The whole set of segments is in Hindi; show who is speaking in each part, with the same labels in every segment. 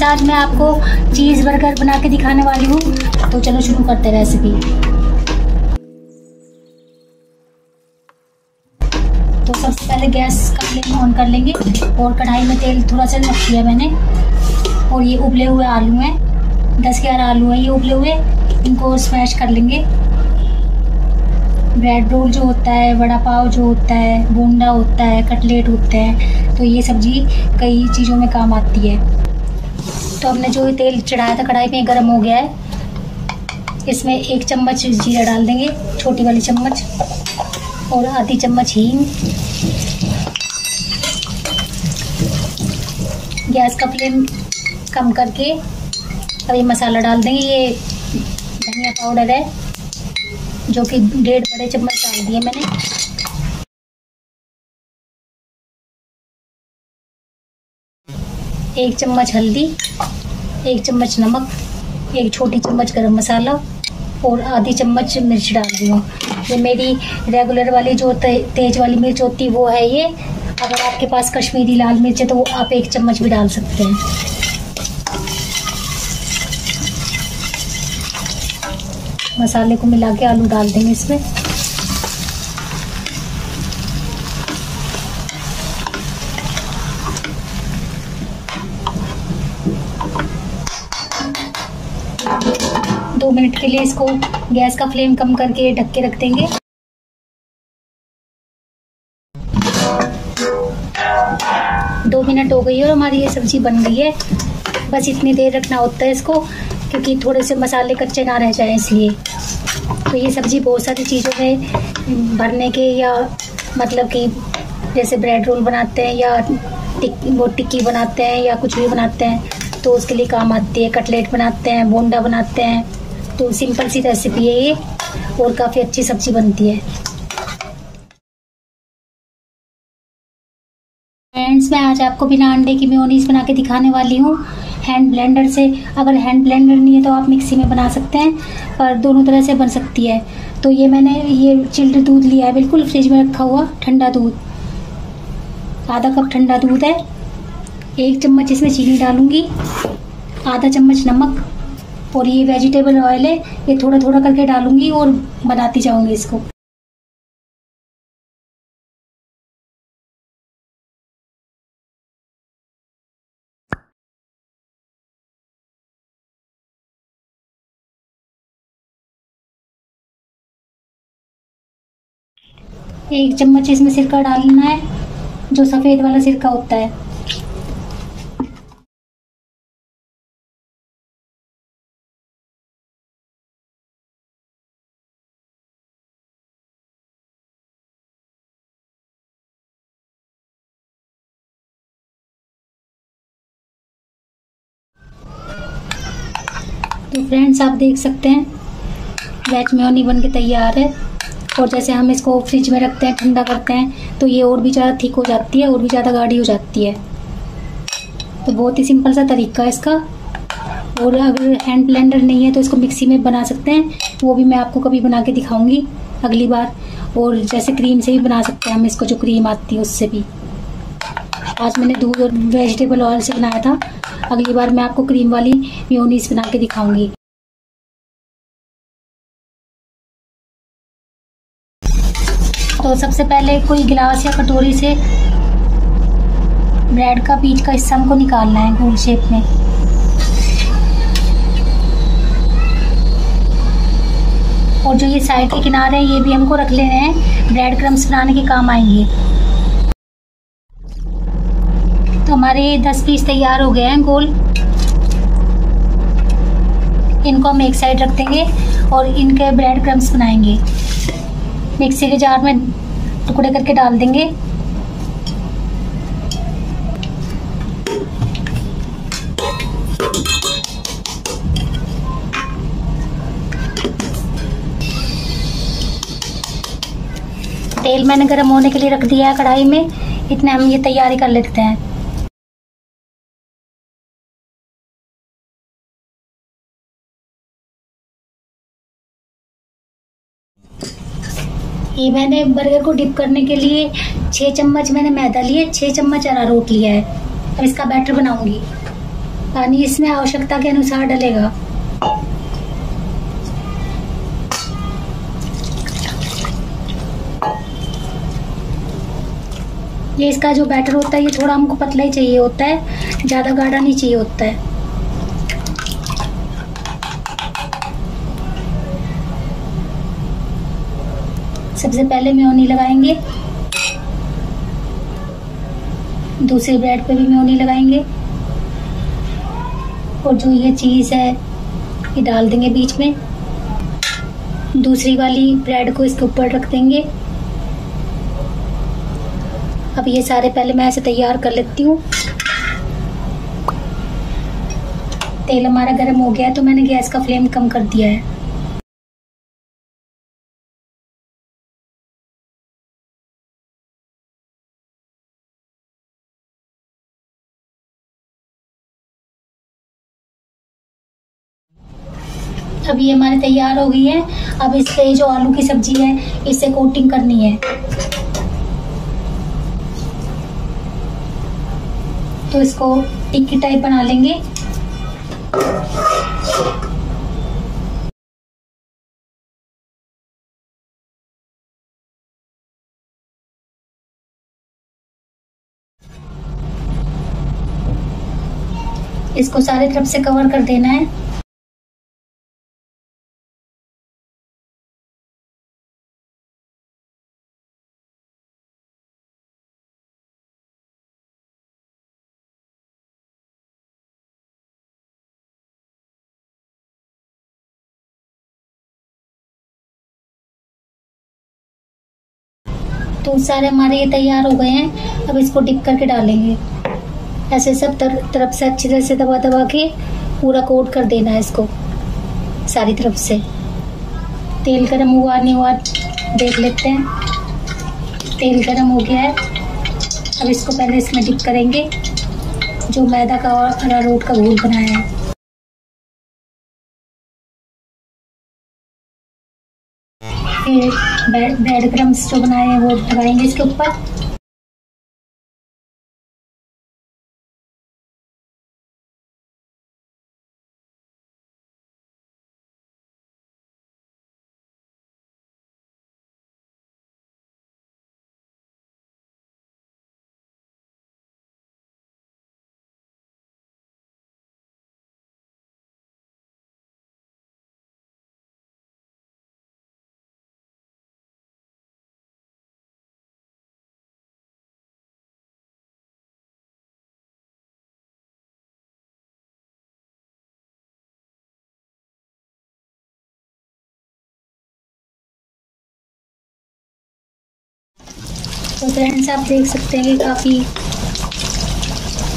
Speaker 1: फ्रेंड्स आज मैं आपको चीज़ बर्गर बना के दिखाने वाली हूँ। तो चलो शुरू करते हैं रेसिपी तो सबसे पहले गैस का फ्लेम ऑन कर लेंगे और कढ़ाई में तेल थोड़ा सा रख दिया मैंने। और ये उबले हुए आलू हैं। दस ग्यारह आलू हैं ये उबले हुए। इनको स्मैश कर लेंगे। ब्रेड रोल जो होता है, वड़ा पाव जो होता है, बोंडा होता है, कटलेट होते हैं तो ये सब्ज़ी कई चीज़ों में काम आती है। तो हमने जो तेल चढ़ाया था कढ़ाई में गर्म हो गया है। इसमें एक चम्मच जीरा डाल देंगे, छोटी वाली चम्मच, और आधी चम्मच हींग। गैस का फ्लेम कम करके अभी मसाला डाल देंगे। ये धनिया पाउडर है, जो कि डेढ़ बड़े चम्मच डाल दिए मैंने। एक चम्मच हल्दी, एक चम्मच नमक, एक छोटी चम्मच गरम मसाला और आधी चम्मच मिर्च डाल दी हूँ ये मेरी रेगुलर वाली जो तेज वाली मिर्च होती है वो है ये। अगर आपके पास कश्मीरी लाल मिर्च है तो वो आप एक चम्मच भी डाल सकते हैं। मसाले को मिला के आलू डाल देंगे इसमें दो मिनट के लिए इसको गैस का फ्लेम कम करके ढक के रख देंगे। दो मिनट हो गई है और हमारी ये सब्ज़ी बन गई है। बस इतनी देर रखना होता है इसको, क्योंकि थोड़े से मसाले कच्चे ना रह जाए इसलिए। तो ये सब्ज़ी बहुत सारी चीज़ों में भरने के या मतलब कि जैसे ब्रेड रोल बनाते हैं या टिक, वो टिक्की बनाते हैं या कुछ भी बनाते हैं तो उसके लिए काम आती है। कटलेट बनाते हैं, बोंडा बनाते हैं। तो सिंपल सी रेसिपी है ये, और काफ़ी अच्छी सब्ज़ी बनती है। फ्रेंड्स मैं आज आपको बिना अंडे की मेयोनीज बना के दिखाने वाली हूँ। हैंड ब्लेंडर से, अगर हैंड ब्लेंडर नहीं है तो आप मिक्सी में बना सकते हैं, पर दोनों तरह से बन सकती है। तो ये मैंने, ये चिल्ड दूध लिया है, बिल्कुल फ्रिज में रखा हुआ, ठंडा दूध। आधा कप ठंडा दूध है। एक चम्मच इसमें चीनी डालूँगी। आधा चम्मच नमक। और ये वेजिटेबल ऑयल है, ये थोड़ा थोड़ा करके डालूँगी और बनाती जाऊँगी इसको। एक चम्मच इसमें सिरका डालना है, जो सफ़ेद वाला सिरका होता है। तो फ्रेंड्स आप देख सकते हैं वेज मेयोनी बन के तैयार है। और जैसे हम इसको फ्रिज में रखते हैं, ठंडा करते हैं तो ये और भी ज़्यादा थिक हो जाती है, और भी ज़्यादा गाढ़ी हो जाती है। तो बहुत ही सिंपल सा तरीका है इसका। और अगर हैंड ब्लेंडर नहीं है तो इसको मिक्सी में बना सकते हैं। वो भी मैं आपको कभी बना के दिखाऊँगी अगली बार। और जैसे क्रीम से भी बना सकते हैं हम इसको, जो क्रीम आती है उससे भी। आज मैंने दूध और वेजिटेबल ऑयल से बनाया था। अगली बार मैं आपको क्रीम वाली म्योनीस बना के दिखाऊँगी। तो सबसे पहले कोई गिलास या कटोरी से ब्रेड का बीच का हिस्सा हमको निकालना है गोल शेप में। और जो ये साइड के किनारे हैं, ये भी हमको रख लेने हैं। ब्रेड क्रम्स बनाने के काम आएँगे तो हमारे दस पीस तैयार हो गए हैं गोल। इनको हम एक साइड रख देंगे और इनके ब्रेड क्रम्स बनाएँगे। मिक्सी के जार में टुकड़े करके डाल देंगे। तेल मैंने गर्म होने के लिए रख दिया है कढ़ाई में। इतने हम ये तैयारी कर लेते हैं। ये मैंने बर्गर को डिप करने के लिए छः चम्मच मैंने मैदा लिया छः चम्मच अरारोट लिया है। अब इसका बैटर बनाऊँगी। पानी इसमें आवश्यकता के अनुसार डलेगा। ये इसका जो बैटर होता है, ये थोड़ा हमको पतला ही चाहिए होता है, ज़्यादा गाढ़ा नहीं चाहिए होता है। सबसे पहले मेयोनी लगाएँगे। दूसरी ब्रेड पे भी मेयोनी लगाएँगे। और जो ये चीज़ है, ये डाल देंगे बीच में। दूसरी वाली ब्रेड को इसके ऊपर रख देंगे। अब ये सारे पहले मैं ऐसे तैयार कर लेती हूँ। तेल हमारा गर्म हो गया है तो मैंने गैस का फ्लेम कम कर दिया है। ये हमारे तैयार हो गई है। अब इससे जो आलू की सब्ज़ी है, इसे कोटिंग करनी है। तो इसको टिक्की टाइप बना लेंगे। इसको सारे तरफ़ से कवर कर देना है। तो सारे हमारे ये तैयार हो गए हैं। अब इसको डिप करके डालेंगे। ऐसे सब तर, तरफ़ से अच्छी तरह से दबा दबा के पूरा कोट कर देना है इसको सारी तरफ़ से। तेल गरम हुआ नहीं हुआ देख लेते हैं। तेल गर्म हो गया है। अब इसको पहले इसमें डिप करेंगे। जो मैदा का और अरारोट का घोल बनाया है। फिर ब्रेड क्रम्स जो बनाए हैं वो लगाएँगे इसके ऊपर। तो फ्रेंड्स आप देख सकते हैं कि काफ़ी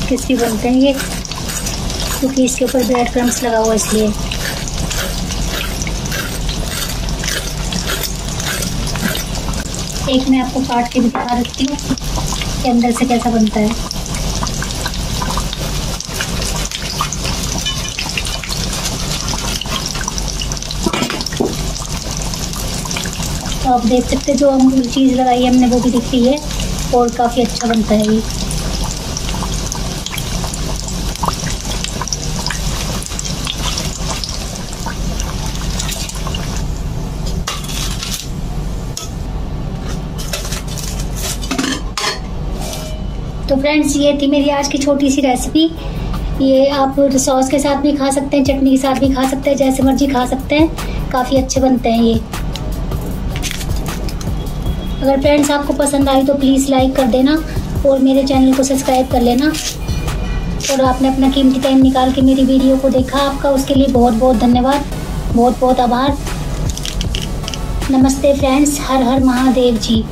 Speaker 1: क्रिस्पी बनते हैं ये, क्योंकि तो इसके ऊपर ब्रेड क्रम्स लगा हुआ इसलिए। एक मैं आपको काट के दिखा रखती हूँ कि अंदर से कैसा बनता है। आप देख सकते हैं, जो हम चीज़ लगाई हमने, वो भी दिख रही है और काफ़ी अच्छा बनता है ये। तो फ्रेंड्स, ये थी मेरी आज की छोटी सी रेसिपी ये आप सॉस के साथ भी खा सकते हैं, चटनी के साथ भी खा सकते हैं, जैसे मर्ज़ी खा सकते हैं। काफ़ी अच्छे बनते हैं ये। अगर फ्रेंड्स आपको पसंद आई तो प्लीज़ लाइक कर देना और मेरे चैनल को सब्सक्राइब कर लेना। और आपने अपना कीमती टाइम निकाल के मेरी वीडियो को देखा आपका, उसके लिए बहुत बहुत धन्यवाद। बहुत बहुत आभार। नमस्ते फ्रेंड्स हर हर महादेव जी।